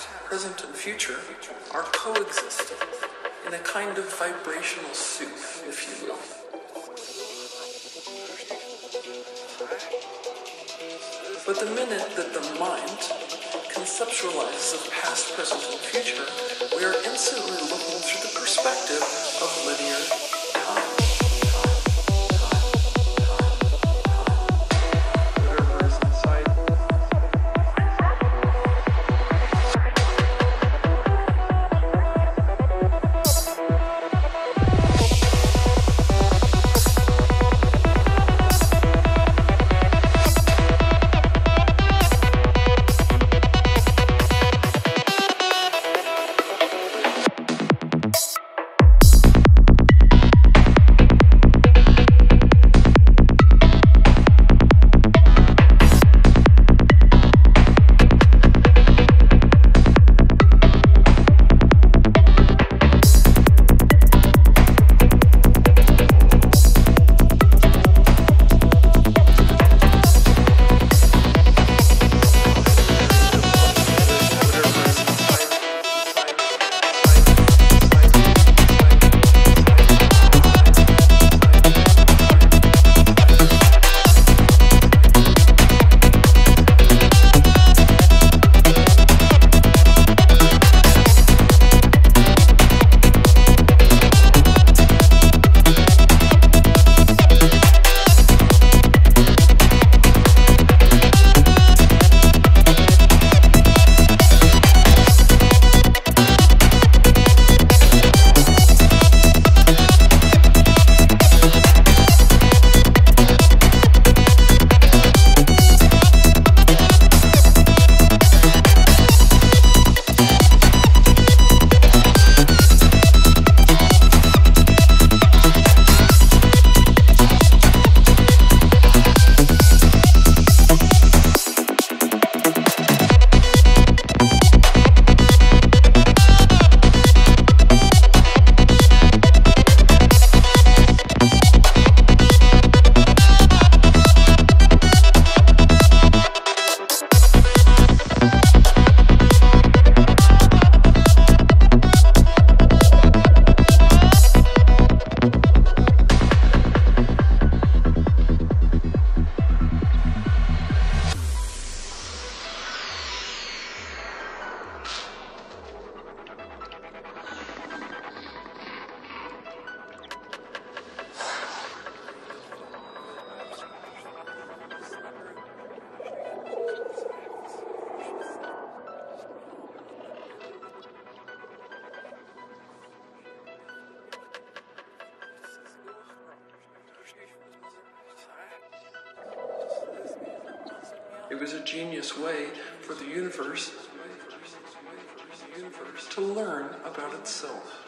past, present, and future are coexisting in a kind of vibrational soup, if you will. But the minute that the mind conceptualizes of past, present, and future, we are instantly looking through the perspective of linear was a genius way for the universe to learn about itself.